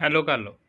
Hello कर लो।